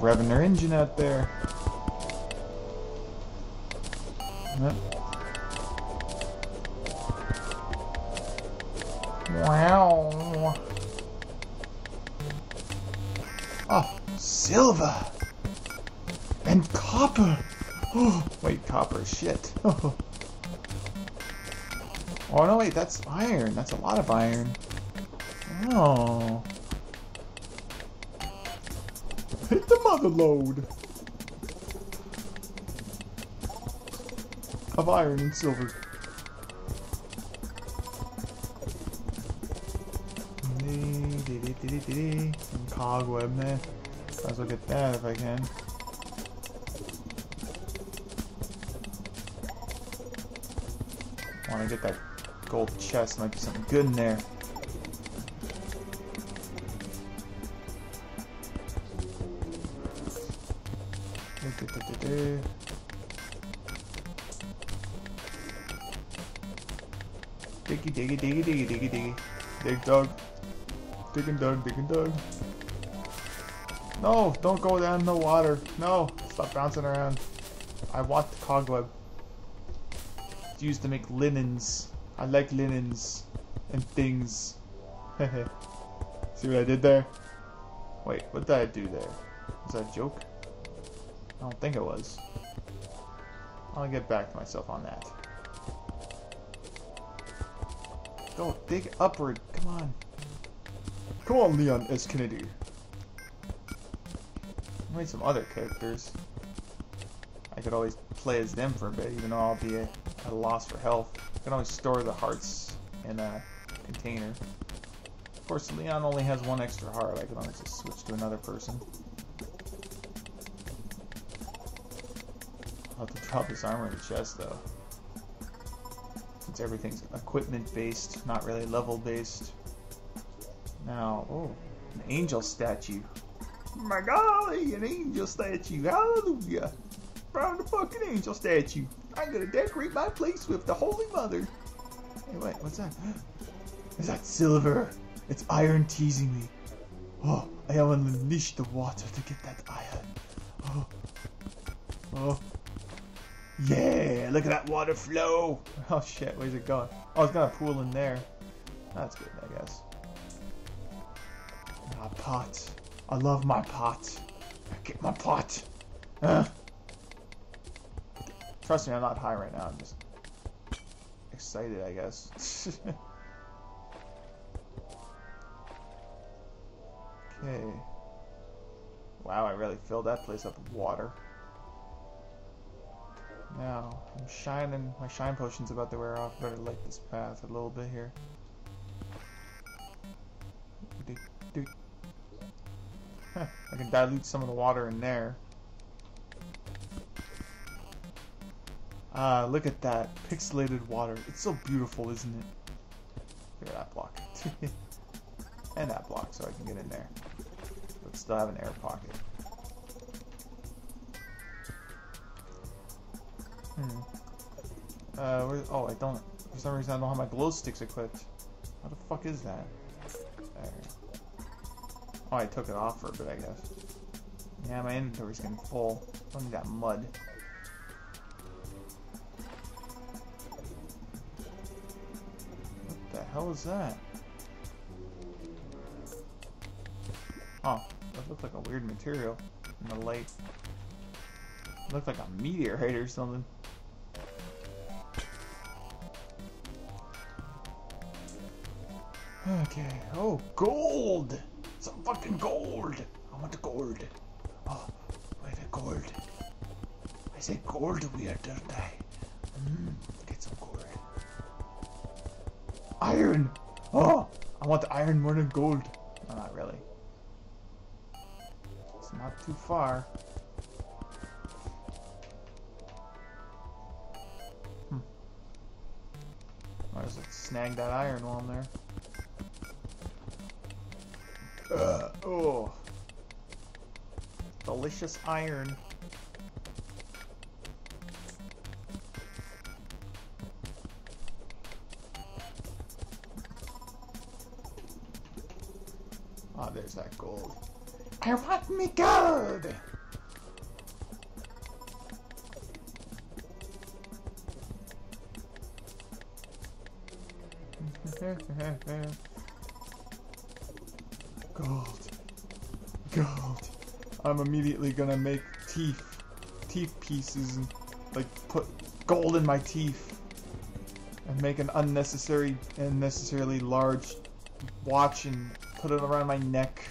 Revving their engine out there. Wow. Oh, silver and copper. Oh, wait, copper shit. oh no, wait, that's iron. That's a lot of iron. Oh. Hit the mother load of iron and silver. Some cobweb there. Might as well get that if I can. Want to get that gold chest? Might be something good in there. Diggy diggy diggy diggy diggy diggy. Dig dog. Digging dog, digging dog. No, don't go down in the water. No, stop bouncing around. I want the cobweb. It's used to make linens. I like linens and things. See what I did there? Wait, what did I do there? Was that a joke? I don't think it was. I'll get back to myself on that. Go, dig upward. Come on. Come on, Leon S. Kennedy. I made some other characters. I could always play as them for a bit, even though I'll be at a loss for health. I can always store the hearts in a container. Of course, Leon only has one extra heart. I can always just switch to another person. Oh, I'll have to drop this armor in the chest, though. Since everything's equipment-based, not really level-based. Now, oh, an angel statue. My golly, an angel statue. Hallelujah. Found a fucking angel statue. I'm gonna decorate my place with the Holy Mother. Hey, wait, what's that? Is that silver? It's iron teasing me. Oh, I have unleashed the water to get that iron. Oh, oh. Yeah, look at that water flow. Oh shit, where's it going? Oh, it's gonna pool in there. That's good, I guess. My pot. I love my pot. Get my pot. Uh. Trust me, I'm not high right now. I'm just excited, I guess. okay. Wow, I really filled that place up with water. Now, I'm shining. My shine potion's about to wear off. Better light this path a little bit here. I can dilute some of the water in there. Ah, uh, look at that. Pixelated water. It's so beautiful, isn't it? At that block. and that block so I can get in there. But still have an air pocket. Hmm. Uh, oh, I don't... For some reason I don't have my glow sticks equipped. How the fuck is that? There. Oh, I took it off for a bit, I guess. Yeah, my inventory's getting full. I Only got mud. What the hell is that? Oh, that looks like a weird material in the light. It looked like a meteorite or something. Okay. Oh, gold! Some fucking gold. I want the gold. Oh, the gold. I said gold weird, don't I? Mm, get some gold. Iron. Oh, I want the iron more than gold. No, not really. It's not too far. That iron while I'm there. Uh, oh. Delicious iron. Ah, oh, there's that gold. I want me gold! Gold. Gold. I'm immediately gonna make teeth. Teeth pieces and, like, put gold in my teeth. And make an unnecessary, unnecessarily large watch and put it around my neck.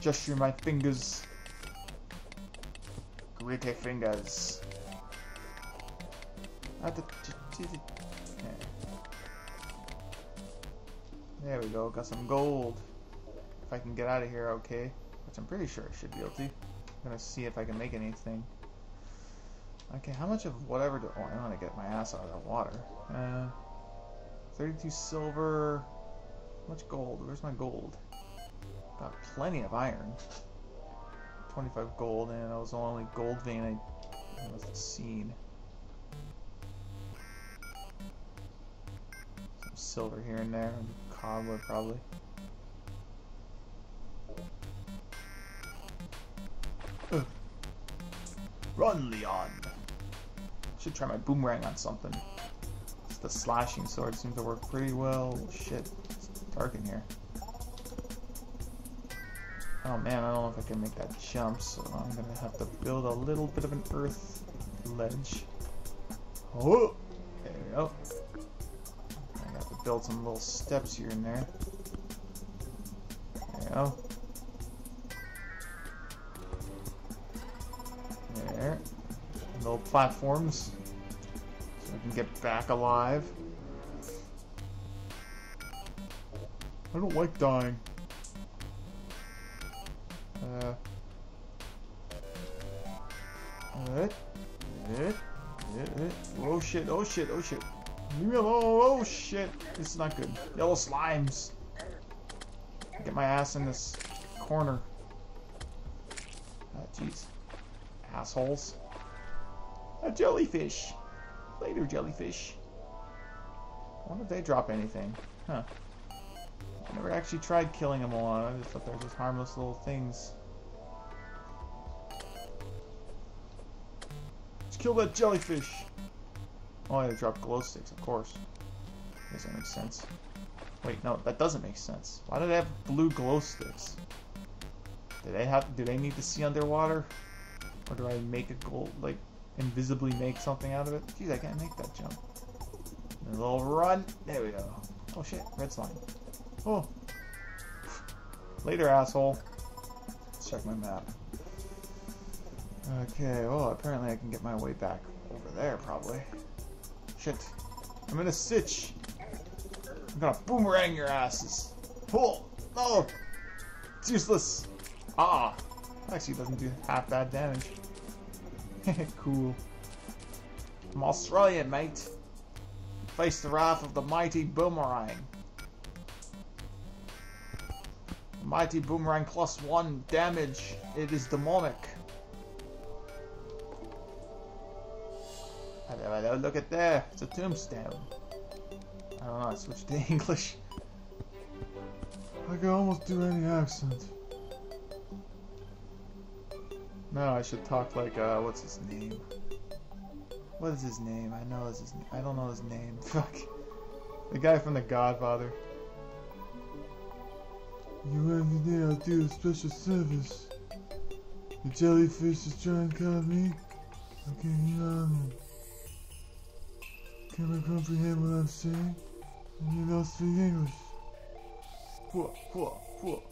Gesture my fingers. Gritty fingers. There we go, got some gold. If I can get out of here okay, which I'm pretty sure I should be able to. I'm gonna see if I can make anything. Okay, how much of whatever do... Oh, I want to get my ass out of that water. Uh, 32 silver. How much gold? Where's my gold? Got plenty of iron. 25 gold, and that was the only gold vein I wasn't seen. Some silver here and there, cobbler probably. Run, Leon! Should try my boomerang on something. The slashing sword seems to work pretty well. Shit, it's dark in here. Oh man, I don't know if I can make that jump, so I'm gonna have to build a little bit of an earth ledge. Oh! There we go. Build some little steps here and there. There we go. There. Little platforms. So I can get back alive. I don't like dying. Uh. Alright. Oh shit, oh shit, oh shit. Leave me alone, oh shit. This is not good. Yellow slimes. Get my ass in this corner. Oh, jeez. Assholes. A jellyfish. Later, jellyfish. I wonder if they drop anything. Huh. I never actually tried killing them all. I just thought they were just harmless little things. Let's kill that jellyfish. Oh, they drop glow sticks, of course. Does that make sense? Wait, no, that doesn't make sense. Why do they have blue glow sticks? Do they have? Do they need to see underwater, or do I make a gold like invisibly make something out of it? Geez, I can't make that jump. A little run. There we go. Oh shit, red slime. Oh. Later, asshole. Let's check my map. Okay, well, apparently I can get my way back over there, probably. Shit. I'm in a sitch. I'm gonna boomerang your asses. Pull! No! It's useless! Ah! Actually, doesn't do half bad damage. cool. I'm Australian, mate. Face the wrath of the mighty boomerang. Mighty Boomerang plus one damage. It is demonic. Hello, hello, look at there. It's a tombstone. I don't know, I switched to English. I can almost do any accent. No, I should talk like, uh, what's his name? What is his name? I know his, name. I don't know his name. Fuck. The guy from The Godfather. You every day I do a special service. The jellyfish is trying to call me. I can't hear on Can I comprehend what I'm saying? And you don't speak English. Whoa, whoa, whoa.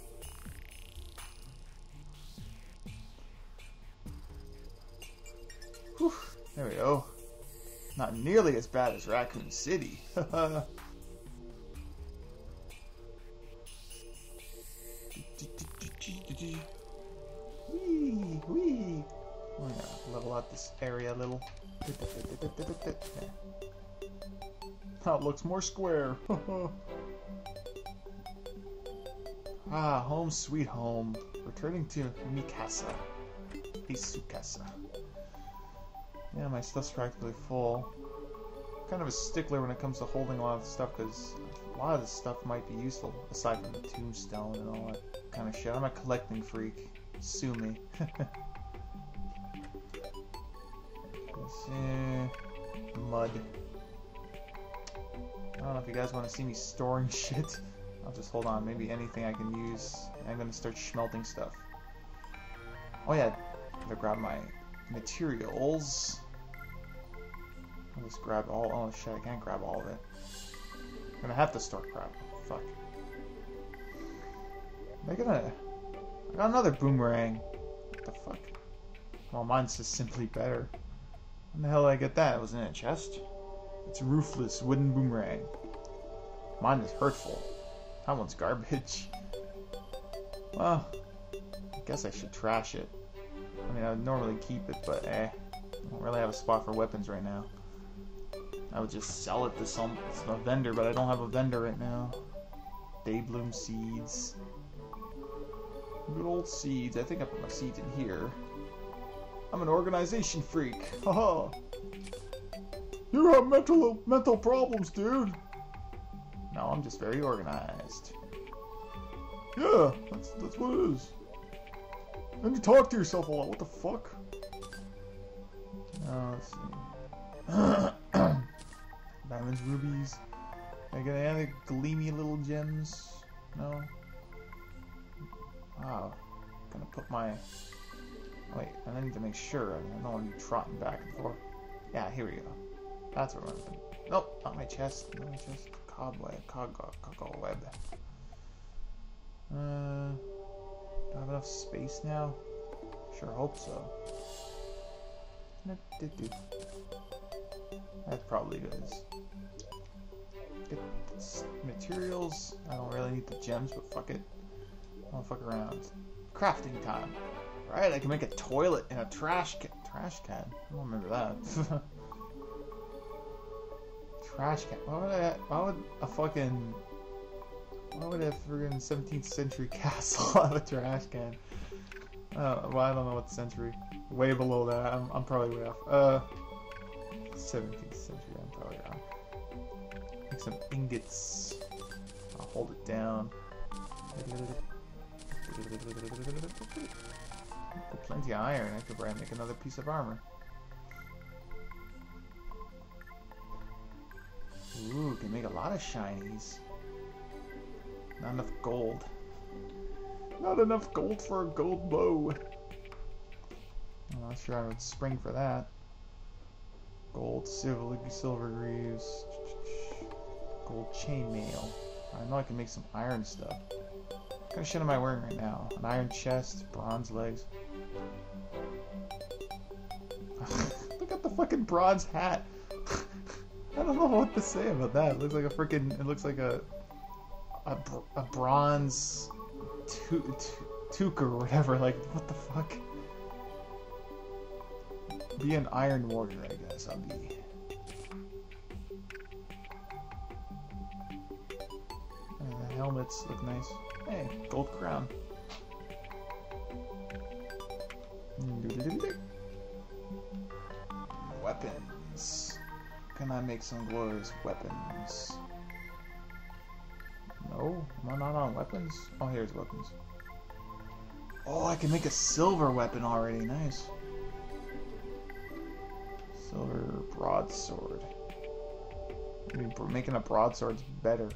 Whew, there we go. Not nearly as bad as Raccoon City. Wee, wee. Oh yeah, level out this area a little. It looks more square. ah, home sweet home. Returning to Mikasa. Isukasa. Yeah, my stuff's practically full. Kind of a stickler when it comes to holding a lot of stuff because a lot of this stuff might be useful, aside from the tombstone and all that kind of shit. I'm a collecting freak. Sue me. Let's see. Mud. I don't know if you guys want to see me storing shit. I'll just hold on. Maybe anything I can use. I'm going to start smelting stuff. Oh yeah, I'm gonna grab my materials. I'll just grab all. Oh shit, I can't grab all of it. I'm gonna have to store crap. Fuck. I gonna. I got another boomerang. What the fuck? Well, mine's just simply better. When the hell did I get that? It was in a chest? It's a Ruthless wooden boomerang. Mine is hurtful. That one's garbage. Well, I guess I should trash it. I mean, I would normally keep it, but eh. I don't really have a spot for weapons right now. I would just sell it to some, some vendor, but I don't have a vendor right now. Daybloom seeds. Good old seeds. I think I put my seeds in here. I'm an organization freak. Haha. You have mental mental problems, dude. No, I'm just very organized. Yeah, that's that's what it is. And you talk to yourself a lot. What the fuck? Uh, let's see. Diamonds, rubies. I get any gleamy little gems? No. Wow. Gonna put my. Wait, I need to make sure. I don't want to be trotting back and forth. Yeah, here we go. That's what I'm. Nope, not my chest. Not my chest. Cobweb. Cog cobweb. Uh. Do I have enough space now? Sure hope so. That probably is. Get materials. I don't really need the gems, but fuck it. I'll fuck around. Crafting time. Right, I can make a toilet in a trash can. Trash can? I don't remember that. trash can. Why would I? Why would a fucking why would a friggin' 17th century castle have a trash can? Uh, well, I don't know what century. Way below that. I'm, I'm probably way off. Uh, 17th century. I'm probably wrong. Make some ingots. I'll hold it down. Plenty of iron. I could probably make another piece of armor. Ooh, can make a lot of shinies. Not enough gold. Not enough gold for a gold bow. I'm not sure I would spring for that. Gold, silver, silver greaves, gold chainmail. I know I can make some iron stuff. What kind of shit am I wearing right now? An iron chest, bronze legs. Look at the fucking bronze hat. I don't know what to say about that. It looks like a freaking. It looks like a a, a bronze toque or whatever. Like, what the fuck? Be an Iron Warrior, I guess. I'll be. Uh, the helmets look nice. Hey, gold crown. Can I make some glorious weapons? No, am I not on weapons? Oh, here's weapons. Oh, I can make a silver weapon already. Nice. Silver broadsword. I mean, making a broadsword's better.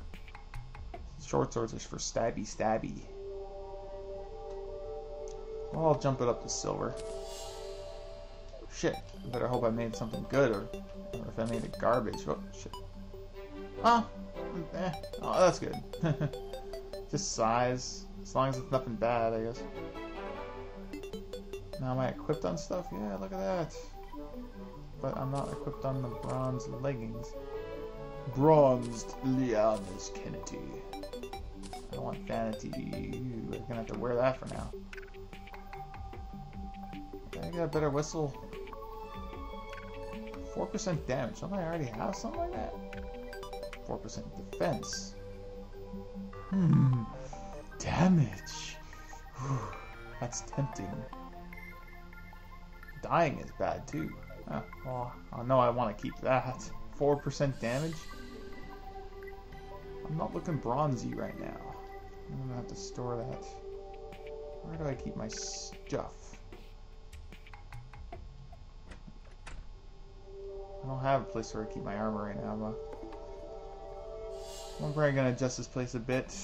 Short swords are for stabby stabby. Well, I'll jump it up to silver. Shit. I better hope I made something good, or, or if I made it garbage. Oh, shit. Huh? Eh, oh, that's good. Just size. As long as it's nothing bad, I guess. Now am I equipped on stuff? Yeah, look at that. But I'm not equipped on the bronze leggings. Bronzed Leon S. Kennedy. I don't want vanity. Ooh, I'm gonna have to wear that for now. I got a better whistle. 4% damage. Don't I already have something like that? 4% defense. Hmm. Damage. Whew. That's tempting. Dying is bad too. Oh, well, I know I want to keep that. 4% damage? I'm not looking bronzy right now. I'm gonna have to store that. Where do I keep my stuff? I don't have a place where I keep my armor right now, but I'm probably gonna adjust this place a bit.